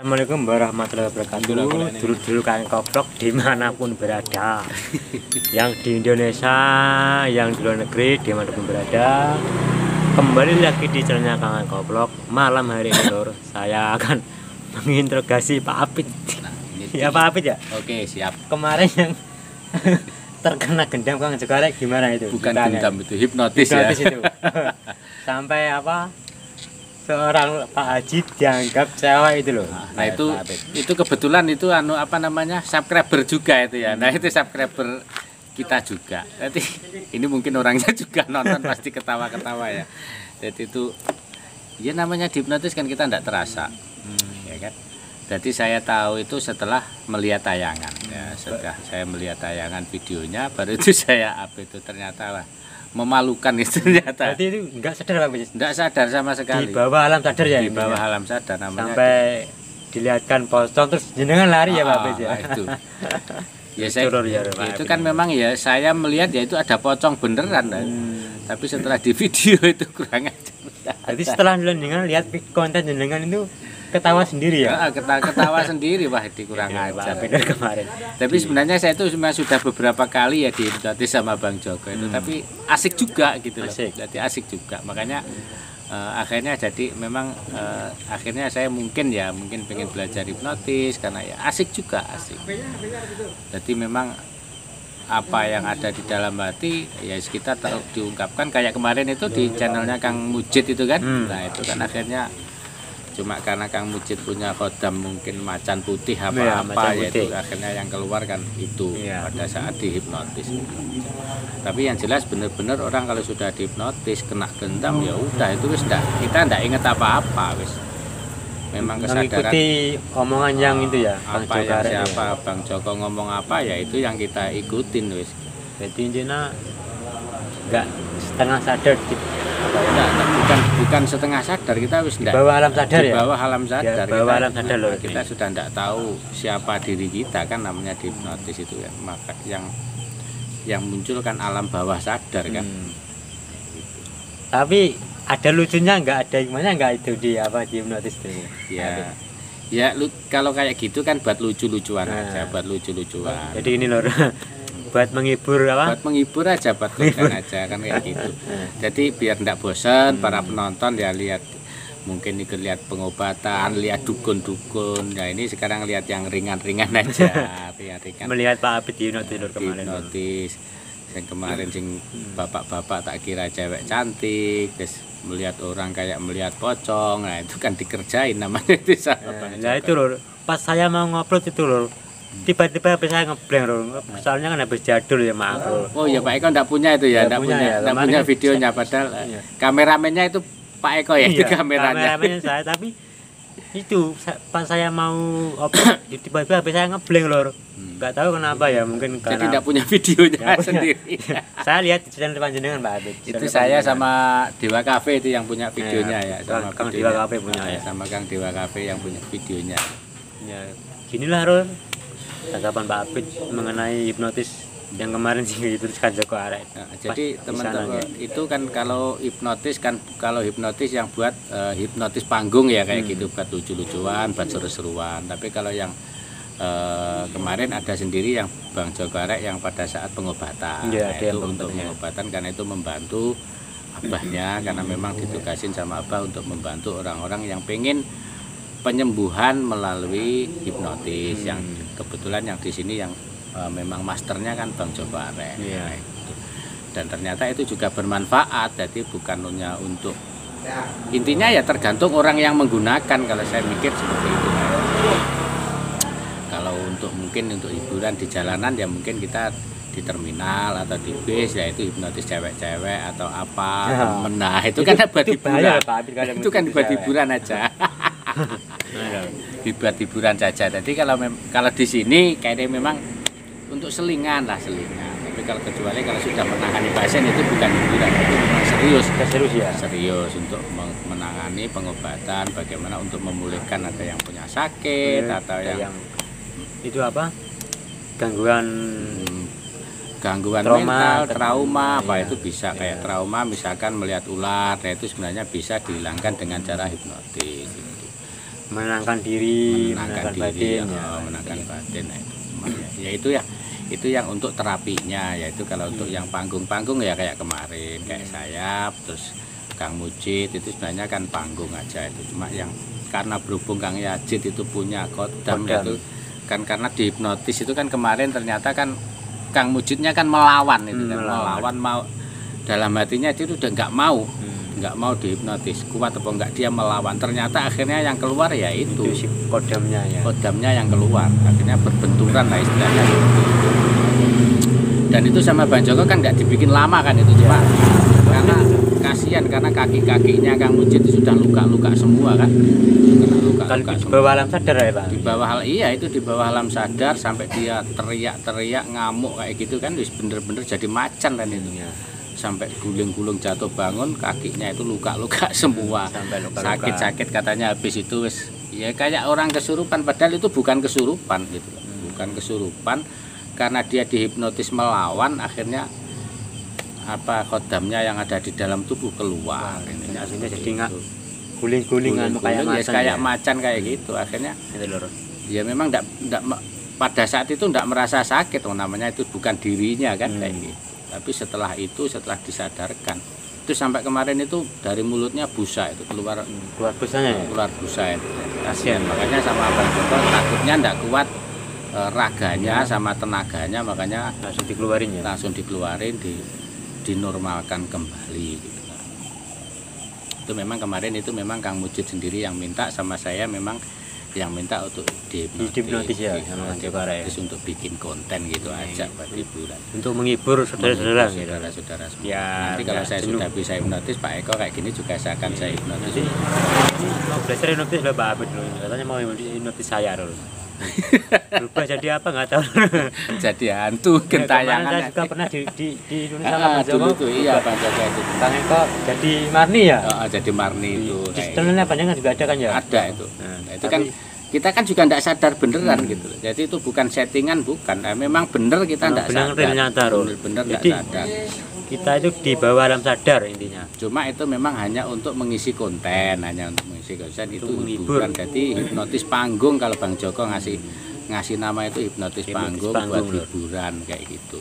Assalamualaikum warahmatullahi wabarakatuh Dulu-dulu kalian koplok di mana pun berada Yang di Indonesia, yang di luar negeri, di mana pun berada Kembali lagi di channelnya Kangen Koplok Malam hari ini lor, saya akan menginterogasi Pak Apit Nah, Ya Pak Apit ya? Oke, siap. Kemarin yang terkena gendam Kang Jekarek gimana itu? Bukan dendam itu, hipnotis, Hipnotis ya. itu. Sampai apa? Seorang Pak Haji dianggap cewek itu loh. Nah, itu Pak Apit. itu kebetulan itu anu apa namanya? subscriber juga itu ya. Nah, itu subscriber kita juga. Nanti ini mungkin orangnya juga nonton pasti ketawa-ketawa ya. Jadi itu ya namanya hipnotis kan kita tidak terasa. Ya kan? Jadi saya tahu itu setelah melihat tayangan ya, setelah saya melihat tayangan videonya baru itu saya apa itu ternyata lah memalukan itu ternyata. Berarti itu enggak sadar Pak Apit? Tidak sadar sama Di sekali. bawah alam sadar ya di bawah intinya? alam sadar namanya Sampai dilihatkan pocong terus jenengan lari ya Pak Ah, Apit ya. ah, itu ya saya Turun ya, Pak itu kan memang ya saya melihat ya itu ada pocong beneran kan. Hmm. tapi setelah di video itu kurang aja Jadi setelah jenengan lihat konten jenengan itu ketawa sendiri ya. Ketawa, ketawa sendiri wah di kurang Ya, ajar kemarin. tapi sebenarnya saya itu sudah beberapa kali ya dihipnotis sama Bang Joko itu tapi asik juga gitu loh Hmm. Asik. jadi asik juga makanya eh, akhirnya jadi memang eh, akhirnya saya mungkin ya mungkin pengen belajar hipnotis karena ya asik juga asik jadi memang apa yang ada di dalam hati ya kita tahu diungkapkan kayak kemarin itu di channelnya Kang Mujid itu kan Hmm. nah itu kan akhirnya cuma karena Kang Mujid punya kodam mungkin macan putih Iya, apa macan apa ya itu akhirnya yang keluar kan itu Iya. pada saat dihipnotis. Tapi yang jelas benar-benar orang kalau sudah dihipnotis kena gendam ya udah itu wis ndak kita ndak inget apa-apa wis. Memang kesadaran Mengikuti omongan yang itu ya, Bang apa yang Jokarek ya. siapa Bang Joko ngomong apa ya itu yang kita ikutin wis. Jadi intinya enggak setengah sadar ya, Enggak, enggak, bukan bukan setengah sadar kita wis di ndak bawah alam sadar di ya. bawah alam sadar Di bawah alam sadar loh. kita sudah ndak tahu siapa diri kita kan namanya hipnotis itu ya maka yang yang muncul kan alam bawah sadar kan Hmm. Tapi ada lucunya enggak ada hikmahnya enggak itu di apa di hipnotis itu. ya ya lu kalau kayak gitu kan buat lucu-lucuan Nah. aja buat lucu-lucuan Jadi ini lor buat menghibur apa? buat menghibur aja buat konten aja kan kayak gitu. Jadi biar ndak bosan para penonton ya lihat mungkin ikut lihat pengobatan lihat dukun-dukun. Ya ini sekarang lihat yang ringan-ringan aja lihat ringan. Melihat Pak di hipnotis lor kemarin. Hipnotis yang kemarin sing bapak-bapak tak kira cewek cantik terus melihat orang kayak melihat pocong. Nah itu kan dikerjain namanya itu sama Bang Nah itu lor, pas saya mau ngupload itu lor, tiba-tiba HP saya ngeblank lor, soalnya kan habis jadul ya maaf lor. Oh iya Pak Eko enggak punya itu ya, Nggak enggak punya punya, ya, punya kan videonya padahal Iya. kameramennya itu Pak Eko ya itu Iya, kameranya. kameramennya saya tapi itu pas saya mau upload tiba-tiba HP saya ngeblank lor. Enggak tahu kenapa ya, mungkin Hmm. Jadi karena enggak punya videonya punya. sendiri. saya lihat di channel panjenengan Pak Apit. itu saya sama Dewa Cafe itu yang punya videonya Iya, ya, sama Kang. Dewa Cafe punya ya. Sama Kang Dewa Cafe yang punya videonya. ya ginilah lor. Tanggapan Pak Apit mengenai hipnotis yang kemarin sih dituliskan Joko Arek. Nah, jadi di teman-teman itu kan kalau hipnotis kan kalau hipnotis yang buat eh, hipnotis panggung ya kayak Hmm. gitu buat lucu-lucuan, buat seru-seruan. Tapi kalau yang eh, kemarin ada sendiri yang Bang Joko Arek yang pada saat pengobatan. Iya, Nah, yang itu untuk pengobatan karena itu membantu abahnya karena memang ditugasin sama abah untuk membantu orang-orang yang pengen penyembuhan melalui hipnotis Hmm. yang kebetulan yang di sini yang eh, memang masternya kan Bang Joko Arek. Iya. Nah, itu. Dan ternyata itu juga bermanfaat, jadi bukan hanya untuk intinya ya tergantung orang yang menggunakan kalau saya mikir seperti itu. Kalau untuk mungkin untuk hiburan di jalanan ya mungkin kita di terminal atau di bis ya itu hipnotis cewek-cewek atau apa Ya. temen. nah itu, kan buat itu hiburan itu kan buat cewek. hiburan aja Nah, dibuat hiburan saja. Jadi kalau kalau di sini kayaknya memang untuk selingan lah selingan. Tapi kalau kecuali kalau sudah menangani pasien itu bukan hiburan, itu memang serius. Serius ya. Serius untuk menangani pengobatan, bagaimana untuk memulihkan ada yang punya sakit atau Ada yang, itu apa? Gangguan hmm, gangguan Trauma, mental, trauma apa iya. itu bisa kayak Iya. trauma misalkan melihat ular, nah itu sebenarnya bisa dihilangkan dengan cara hipnotis. Itu. menenangkan diri menenangkan menenangkan diri batin oh, ya menenangkan batin nah, itu. Ya, ya itu ya itu yang untuk terapinya yaitu kalau untuk yang panggung-panggung ya kayak kemarin kayak sayap terus Kang Mujid itu sebenarnya kan panggung aja itu cuma yang karena berhubung Kang Yajid itu punya kodam Kodam. itu kan karena dihipnotis itu kan kemarin ternyata kan Kang Mujidnya kan melawan itu Hmm, kan melawan. melawan mau dalam hatinya itu udah nggak mau Hmm. Nggak mau dihipnotis kuat apa enggak dia melawan. Ternyata akhirnya yang keluar ya itu. Itu si kodamnya ya. Kodamnya yang keluar. Akhirnya berbenturan lah istilahnya. Dan itu sama Bang Joko kan nggak dibikin lama kan itu cuma karena kasihan karena kaki-kakinya Kang Mujid sudah luka-luka semua kan. Kena luka-luka di semua. bawah alam sadar ya pak? Di bawah hal iya itu di bawah alam sadar sampai dia teriak-teriak ngamuk kayak gitu kan bener-bener jadi macan kan itu. Iya. Sampai guling-guling jatuh bangun kakinya itu luka-luka semua sakit-sakit katanya habis itu wis ya kayak orang kesurupan padahal itu bukan kesurupan gitu. Hmm. bukan kesurupan karena dia dihipnotis melawan akhirnya apa kodamnya yang ada di dalam tubuh keluar Wah, ini aslinya jadi nggak itu. guling-guling anu kayak ya, macan kayak ya. macan kayak gitu akhirnya Itu lho. ya memang enggak, enggak pada saat itu enggak merasa sakit oh, namanya itu bukan dirinya kan Hmm. kayak gitu tapi setelah itu setelah disadarkan itu sampai kemarin itu dari mulutnya busa itu keluar keluar busanya ya? keluar busa itu. Kasihan makanya sama Abang Joko takutnya enggak kuat eh, raganya sama tenaganya makanya langsung dikeluarin ya? langsung dikeluarin di dinormalkan kembali gitu. itu memang kemarin itu memang Kang Mujid sendiri yang minta sama saya memang yang minta untuk dihipnotis, ya, sama ya. untuk bikin konten gitu aja buat hiburan untuk menghibur saudara-saudara gitu saudara-saudara semua. Biar nanti kalau saya jenuh. sudah bisa hipnotis Pak Eko kayak gini juga saya akan saya hipnotis Nanti mau belajar hipnotis loh Pak Abid loh. Katanya mau hipnotis saya loh. Berubah jadi apa? Nggak tahu. jadi hantu Ya, kemarin gentayangan saya juga pernah di di di Indonesia Ah, sama Pak dulu tuh iya Bang Joko itu. Kang Eko jadi Marni ya. Oh, jadi Marni itu. Di kayak channelnya panjangan juga ada kan ya. ada itu. Nah, Nah, itu tapi- kan kita kan juga tidak sadar beneran gitu. Loh. jadi itu bukan settingan bukan. Nah, memang bener kita tidak Benar sadar. bener-bener tidak Jadi sadar kita itu di bawah alam sadar intinya. cuma itu memang hanya untuk mengisi konten hanya untuk mengisi konten itu Untuk menghibur. hiburan jadi hipnotis panggung kalau Bang Joko ngasih ngasih nama itu hipnotis, Hipnotis panggung, panggung, buat lho. hiburan kayak gitu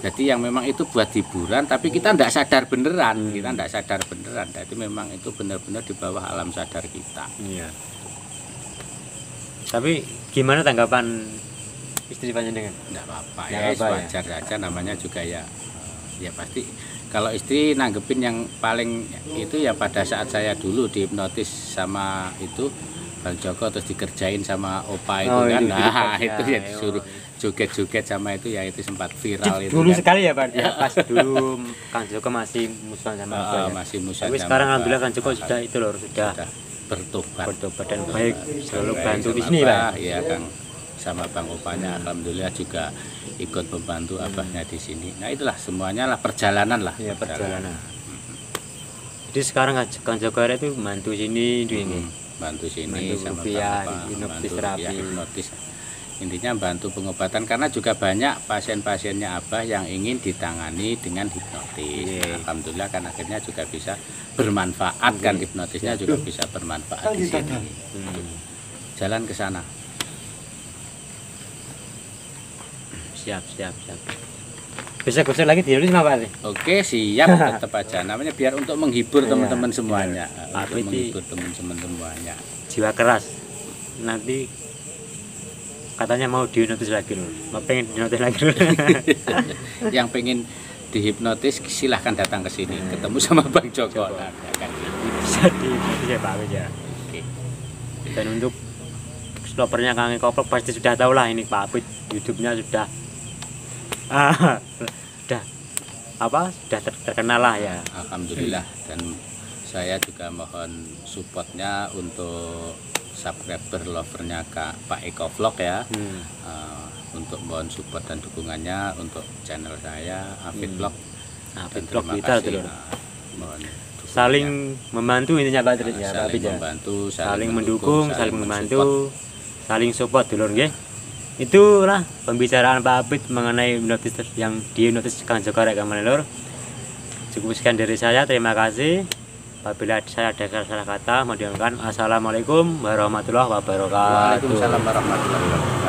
jadi yang memang itu buat hiburan tapi kita tidak sadar beneran Hmm. kita tidak sadar beneran jadi memang itu benar-benar di bawah alam sadar kita Iya. Tapi gimana tanggapan istri panjenengan? Enggak apa-apa ya, apa-apa ya. wajar saja namanya juga ya ya pasti. Kalau istri nanggepin yang paling itu ya pada saat saya dulu dihipnotis sama itu Bang Joko terus dikerjain sama opa itu Oh, kan. itu nah itu ya ya. disuruh joget-joget sama itu ya itu sempat viral itu dulu kan. sekali ya Pak, ya, pas dulu. Kang Joko masih musuhan sama Ah, aku ya. masih musa Tapi sama sekarang alhamdulillah Kang Joko sudah itu loh, sudah sudah bertobat. bertobat dan baik. Selalu bantu di sini Pak. ya Kang sama Bang Opanya alhamdulillah juga ikut membantu abahnya di sini nah itulah semuanya lah perjalanan lah Iya perjalanan. Jadi sekarang Kang- Joko itu bantu sini di ini. Hmm, bantu sini Bantu sama rupiah, Bang hipnotis bantu terapi. rupiah, hipnotis intinya bantu pengobatan karena juga banyak pasien-pasiennya Abah yang ingin ditangani dengan hipnotis Iya. alhamdulillah kan akhirnya juga bisa bermanfaat kan hipnotisnya juga bisa bermanfaat di sini Hmm. jalan ke sana Siap, siap, siap. Bisa gosok lagi di Indonesia Pak? Oke siap tetap aja namanya biar untuk menghibur Iya, teman-teman semuanya Pak untuk menghibur teman-teman semuanya Jiwa keras. Nanti katanya mau dihipnotis lagi loh. Mau pengen dihipnotis lagi loh. yang pengen dihipnotis silahkan datang ke sini ketemu sama Bang Joko Joko. Nah, akan Bisa dihipnotis ya Pak ya. Oke. Dan untuk slopernya Kang Koplok pasti sudah tahu lah ini Pak Abid YouTube-nya sudah ah, sudah apa sudah ter- terkenal lah ya. Alhamdulillah dan saya juga mohon supportnya untuk subscriber lovernya Kak Pak Eko Vlog ya Hmm. Eh, untuk mohon support dan dukungannya untuk channel saya Afid Hmm. Vlog Nah, dan vlog terima kita kasih tuh loh. eh, mohon. Saling membantu intinya Pak Tris Eh, ya Pak saling ya. membantu Saling mendukung, saling membantu, saling support dulur nggih. Itulah pembicaraan Pak Abid mengenai hipnotis yang dihipnotis Kang Joko Rek lur. Cukup sekian dari saya, terima kasih. Apabila saya ada salah kata, mohon. Assalamualaikum warahmatullahi wabarakatuh. Waalaikumsalam warahmatullahi wabarakatuh